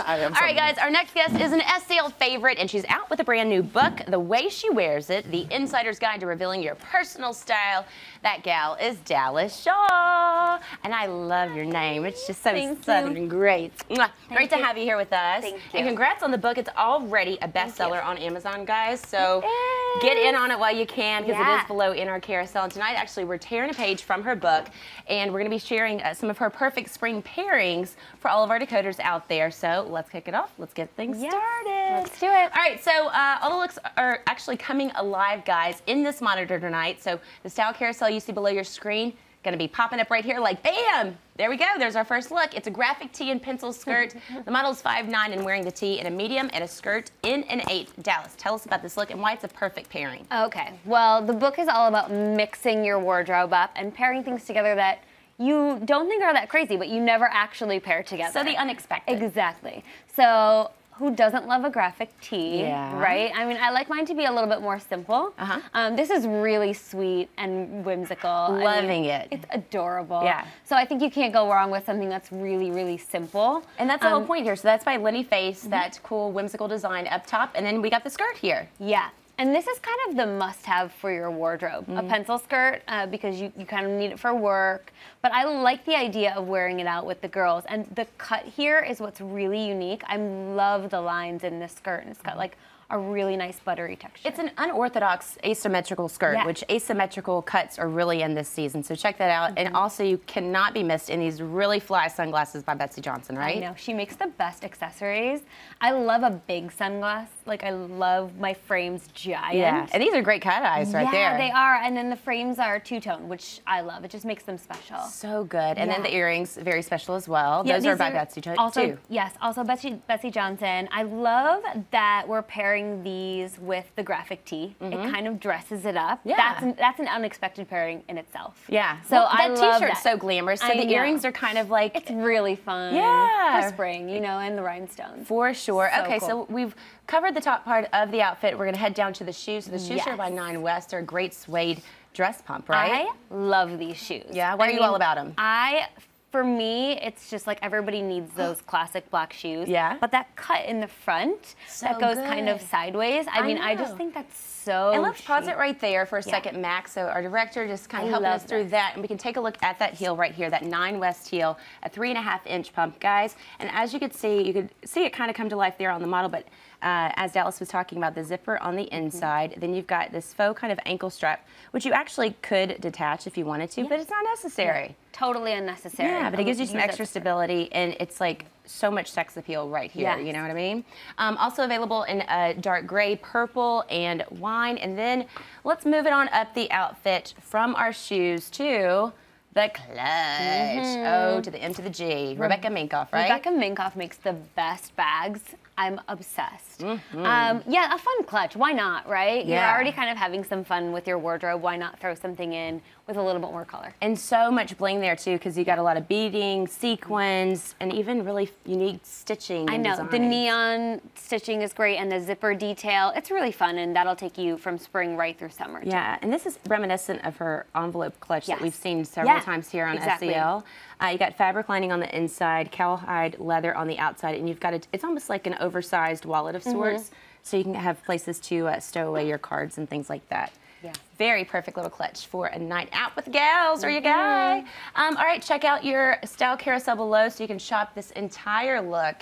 I am All right, guys, our next guest is an SCL favorite, and she's out with a brand new book, The Way She Wears It The Insider's Guide to Revealing Your Personal Style. That gal is Dallas Shaw. And I love your name. It's just so Thank southern you. and great. Mwah. Great to have you here with us. Thank you. And congrats on the book. It's already a bestseller on Amazon, guys. So get in on it while you can because it Yeah. is below in our carousel. And tonight, actually, we're tearing a page from her book, and we're going to be sharing uh, some of her perfect spring pairings for all of our decoders out there. So let's kick it off. Let's get things Yes, started. let's do it. All right, so uh, all the looks are actually coming alive, guys, in this monitor tonight. So the style carousel you see below your screen, going to be popping up right here like bam. There we go. There's our first look. It's a graphic tee and pencil skirt. the model's 5'9 and wearing the tee in a medium and a skirt in an 8. Dallas, tell us about this look and why it's a perfect pairing. Okay, well, the book is all about mixing your wardrobe up and pairing things together that you don't think are that crazy, but you never actually pair together. So the unexpected. Exactly. So who doesn't love a graphic tee, Yeah. right? I mean, I like mine to be a little bit more simple. Uh-huh. Um, this is really sweet and whimsical. I mean, Loving it. It's adorable. Yeah. So I think you can't go wrong with something that's really, really simple. And that's the whole Um, point here. So that's by Lenny Face, that cool whimsical design up top. And then we got the skirt here. Yeah. And this is kind of the must-have for your wardrobe. A pencil skirt, uh, because you, you kind of need it for work. But I like the idea of wearing it out with the girls. And the cut here is what's really unique. I love the lines in this skirt. And it's got like a really nice buttery texture. It's an unorthodox asymmetrical skirt, Yeah. which asymmetrical cuts are really in this season. So check that out. Mm-hmm. And also, you cannot be missed in these really fly sunglasses by Betsey Johnson, right? I know. She makes the best accessories. I love a big sunglass. Like, I love my frames giant. Yeah. And these are great cut eyes right yeah, there. Yeah, they are. And then the frames are two-tone, which I love. It just makes them special. So good. And then the earrings, very special as well. Yeah, Those are by Betsey Jo- also, too. Yes, also Betsey, Betsey Johnson. I love that we're pairing these with the graphic tee. It kind of dresses it up. Mm-hmm. Yeah. That's an, that's an unexpected pairing in itself. Yeah. So Well, I that t-shirt's that. so glamorous. So I the know. earrings are kind of like It's really fun. Yeah. For spring, you know, and the rhinestones. For sure. So okay, cool. so we've covered the top part of the outfit. We're going to head down to the shoes. So the shoes are by Nine West. They're a great suede dress pump, right? I love these shoes. Yeah? Why I are you all about 'em? I, for me, it's just like everybody needs those classic black shoes. Yeah? But that cut in the front So that goes kind of sideways. I, I mean, I just think that's so. And let's pause it right there for a Yeah. second, Max. So our director just kind of love us through that, and we can take a look at that heel right here, that Nine West heel, a three and a half inch pump, guys. And as you could see, you could see it kind of come to life there on the model, but uh, as Dallas was talking about, the zipper on the Mm-hmm. inside, then you've got this faux kind of ankle strap, which you actually could detach if you wanted to, but it's not necessary. Totally unnecessary. Yeah, but it gives you some extra stability, and it's like so much sex appeal right here. Yes. You know what I mean? Um, also available in uh, dark gray, purple, and wine. And then let's move it on up the outfit from our shoes to the clutch. Oh, to the M to the G. Rebecca Minkoff, right? Rebecca Minkoff makes the best bags. I'm obsessed. Mm-hmm. Um, yeah, a fun clutch. Why not, right? Yeah. You're already kind of having some fun with your wardrobe. Why not throw something in with a little bit more color? And so much bling there too, because you got a lot of beading, sequins, and even really unique stitching. I know the neon stitching is great, and the zipper detail. It's really fun, and that'll take you from spring right through summer. too. Yeah, and this is reminiscent of her envelope clutch that we've seen several Yeah, times here on exactly. SCL. Uh, you got fabric lining on the inside, cowhide leather on the outside, and you've got a, it's almost like an oversized wallet of Mm-hmm. sorts, so you can have places to uh, stow away your cards and things like that. Yeah. Very perfect little clutch for a night out with gals or your Mm-hmm. guy. Um, all right, check out your style carousel below so you can shop this entire look.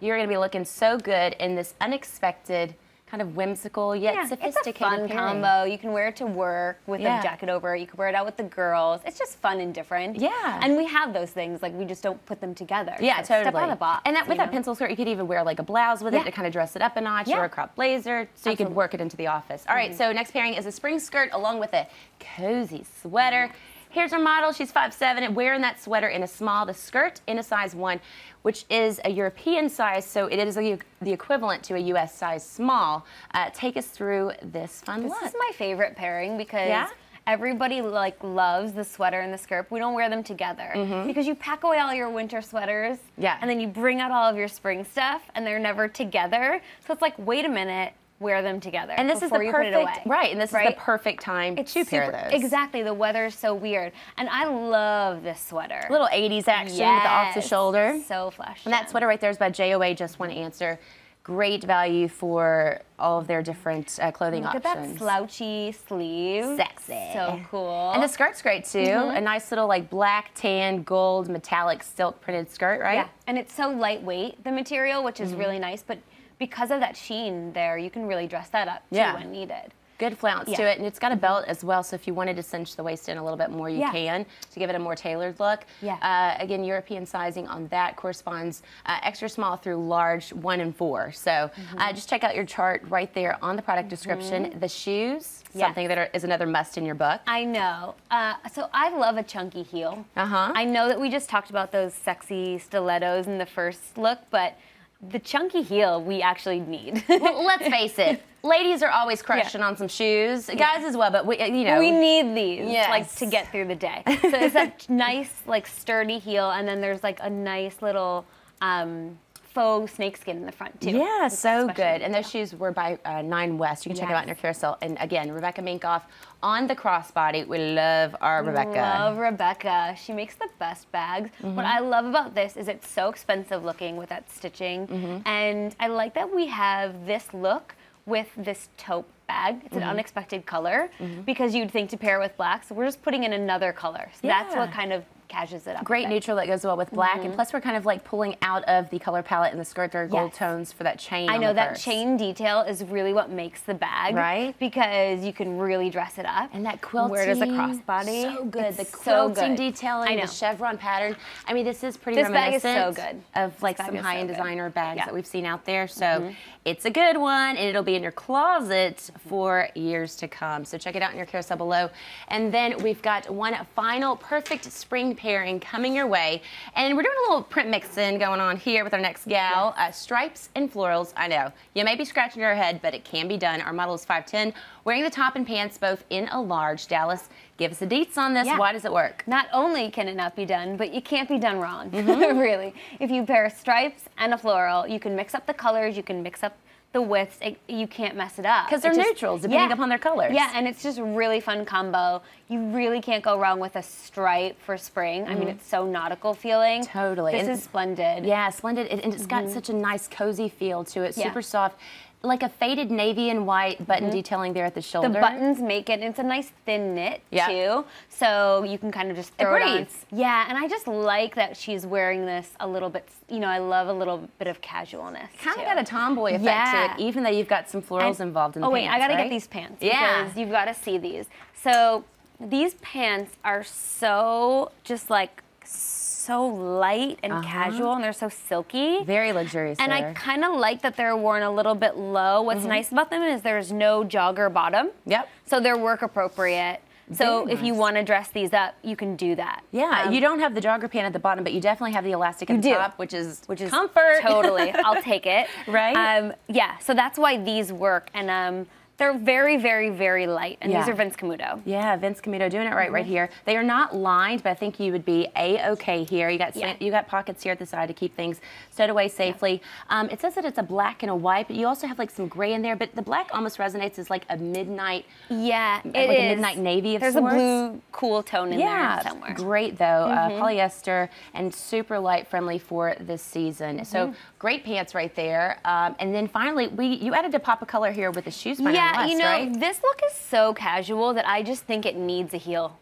You're going to be looking so good in this unexpected, kind of whimsical yet Yeah, it's a sophisticated fun pairing. combo. You can wear it to work with Yeah. a jacket over. You can wear it out with the girls. It's just fun and different. Yeah. And we have those things. Like we just don't put them together. Yeah, So totally. Step out of the box. and that with you that pencil skirt, you could even wear like a blouse with Yeah. it to kind of dress it up a notch, or a crop blazer, so you could work it into the office. All right, mm-hmm. so next pairing is a spring skirt along with a cozy sweater. Here's our model. She's 5'7", and wearing that sweater in a small, the skirt in a size one, which is a European size, so it is a, the equivalent to a U.S. size small. Uh, take us through this fun This look. is my favorite pairing because Yeah? everybody like loves the sweater and the skirt. We don't wear them together because you pack away all your winter sweaters. Yeah. And then you bring out all of your spring stuff and they're never together. So it's like, wait a minute. Wear them together. And this is the before you put it perfect right, and this is the perfect time It's to pair those. Exactly. The weather is so weird, and I love this sweater. Little 80s action with the off the shoulder. So flash. And that sweater right there is by JOA Just One Answer. Great value for all of their different uh, clothing Look at that slouchy sleeve. Sexy. So cool. And the skirt's great too. Mm-hmm. A nice little like black, tan, gold, metallic silk printed skirt, right? Yeah, and it's so lightweight, the material, which is Mm-hmm. really nice. But because of that sheen there, you can really dress that up too Yeah. when needed. Good flounce to Yeah. Mm-hmm. it, and it's got a belt as well. So if you wanted to cinch the waist in a little bit more, you Yeah. can to give it a more tailored look. Yeah. Uh, again, European sizing on that corresponds uh, extra small through large, one and four. So Mm-hmm. uh, just check out your chart right there on the product description. The shoes, something that are, is another must in your book. I know. Uh, so I love a chunky heel. Uh-huh. I know that we just talked about those sexy stilettos in the first look, but the chunky heel we actually need. well, let's face it. Ladies are always crushing on some shoes, guys as well. But we, you know, we need these like to get through the day. So it's that nice like sturdy heel, and then there's like a nice little um, faux snakeskin in the front too. Yeah, It's so good. And those shoes were by uh, Nine West. You can check them out in your carousel. And again, Rebecca Minkoff on the crossbody. We love our Rebecca. Love Rebecca. She makes the best bags. Mm-hmm. What I love about this is it's so expensive looking with that stitching. Mm-hmm. And I like that we have this look with this taupe bag. It's Mm-hmm. an unexpected color because you'd think to pair with black. So we're just putting in another color. So that's what kind of cashes it up. Great neutral that goes well with black. And plus, we're kind of like pulling out of the color palette in the skirt. There are gold Yes. tones for that chain. I know that purse. chain detail is really what makes the bag, Right? Because you can really dress it up. And that quilting. Where does the crossbody? So good. It's the so quilting good. detailing, the chevron pattern. I mean, this is pretty This bag is so reminiscent good. of like some high-end good. designer bags Yeah. Mm-hmm. that we've seen out there. So it's a good one, and it'll be in your closet for years to come. So check it out in your carousel below. And then we've got one final perfect spring pairing coming your way. And we're doing a little print mixing going on here with our next gal. Uh, stripes and florals. I know you may be scratching your head, but it can be done. Our model is 5'10", wearing the top and pants both in a large. Dallas, give us the deets on this. Yeah. Why does it work? Not only can it not be done, but you can't be done wrong, Mm-hmm. really. If you pair stripes and a floral, you can mix up the colors, you can mix up the widths, it, you can't mess it up. Because they're just- neutrals, depending upon their colors. Yeah, and it's just a really fun combo. You really can't go wrong with a stripe for spring. I mean, it's so nautical feeling. Mm-hmm. Totally. This And- is splendid. Yeah, splendid. And and it's got such a nice cozy feel to it. Mm-hmm. Yeah. Super soft. Like a faded navy and white button detailing there at the shoulder. Mm-hmm. The buttons make it. It's a nice thin knit Yeah. too, so you can kind of just throw it, on. breathes. Yeah, and I just like that she's wearing this a little bit. You know, I love a little bit of casualness. Kind too. of got a tomboy effect Yeah. to it, even though you've got some florals And- involved in the oh wait, pants, I gotta right? get these pants. Yeah. because you've got to see these. So these pants are so just like so light and Uh-huh. casual, and they're so silky. Very luxurious and I kind of like that they're worn a little bit low. What's nice about them is there's no jogger bottom. Yep. So they're work appropriate. So if you want to dress these up, you can do that. Yeah, Um, you don't have the jogger pant at the bottom, but you definitely have the elastic at the do. top, which is which is comfort. Totally, I'll take it. Right? Um, yeah. So that's why these work, and um, they're very, very, very light. And these are Vince Camuto. Yeah, Vince Camuto doing it right Mm-hmm. right here. They are not lined, but I think you would be a okay here. You got Yeah. you got pockets here at the side to keep things stowed away safely. Um, it says that it's a black and a white, but you also have like some gray in there. But the black almost resonates as like a midnight. Yeah, it like a midnight navy of There's sorts. a blue cool tone in Yeah, there somewhere. Mm-hmm. great though. Uh, polyester and super light friendly for this season. Mm-hmm. So great pants right there. Um, and then finally, we you added a pop of color here with the shoes. Yeah, West, you know, right? this look is so casual that I just think it needs a heel.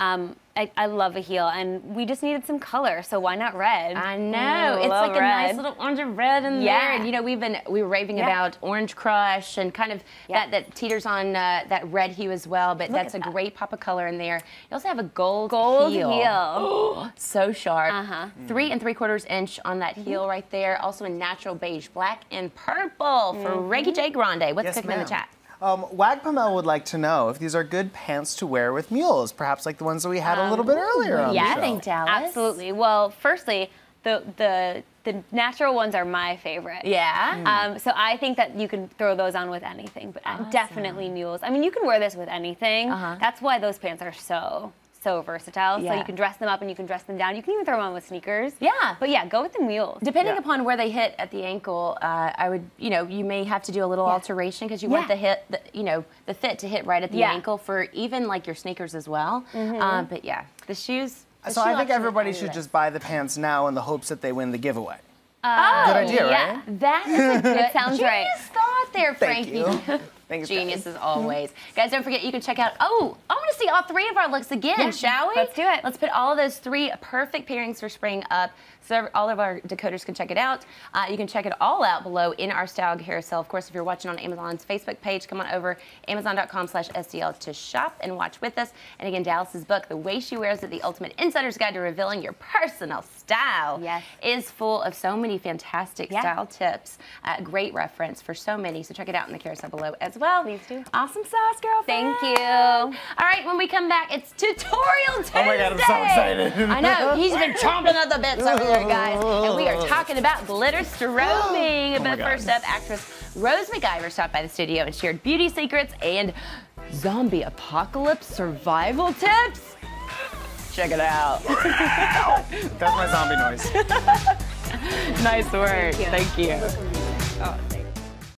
Um, I, I love a heel, and we just needed some color, so why not red? I know. Mm, it's love like a nice little orange and red in there. Yeah. And you know, we've been we were raving Yeah. about Orange Crush and kind of Yeah. that that teeters on uh, that red hue as well. But Look that's a that. great pop of color in there. You also have a gold gold heel. heel. So sharp. Uh-huh. Three and three quarters inch on that Mm-hmm. heel right there. Also in natural beige, black and purple for Mm-hmm. Reggie J. Grande. What's Yes, cooking in the chat? Um, Wag Pamel would like to know if these are good pants to wear with mules, perhaps like the ones that we had a little bit earlier on yeah, the I think Dallas. Absolutely. Well, firstly, the the the natural ones are my favorite. Yeah. Um, so I think that you can throw those on with anything, but uh, definitely mules. I mean, you can wear this with anything. Uh-huh. That's why those pants are so so versatile. So you can dress them up and you can dress them down. You can even throw them on with sneakers. Yeah. But yeah, go with the mules. Depending Yeah. upon where they hit at the ankle, uh, I would, you know, you may have to do a little alteration because you want the hit, the, you know, the fit to hit right at the Yeah. Ankle for even like your sneakers as well. Um, but yeah, the shoes. the So shoe I think everybody should just buy the pants now in the hopes that they win the giveaway. Oh, Good idea, yeah. right? That is a good sounds right. genius thought there, Frankie. Thank Frankie. you. Thanks, guys. Genius as always. Guys, don't forget you can check out. Oh, I want to see all three of our looks again, Yeah, shall we? let's do it. Let's put all of those three perfect pairings for spring up so all of our decoders can check it out. Uh, you can check it all out below in our style carousel. Of course, if you're watching on Amazon's Facebook page, come on over amazon.com slash SCL to shop and watch with us. And again, Dallas's book, The Way She Wears It, The Ultimate Insider's Guide to Revealing Your Personal Style, Yes. is full of so many fantastic Yeah. style tips. Uh, great reference for so many. So check it out in the carousel below as well. Please do. Awesome sauce, girlfriend. Thank you. All right, when we come back, it's tutorial Tuesday. Oh my God, I'm so excited. I know he's been chomping at the bits over there, guys, and we are talking about glitter strobing. Oh but first up, actress Rose McIver stopped by the studio and shared beauty secrets and zombie apocalypse survival tips. Check it out. That's my zombie noise. nice work. you. Thank you. Oh, thank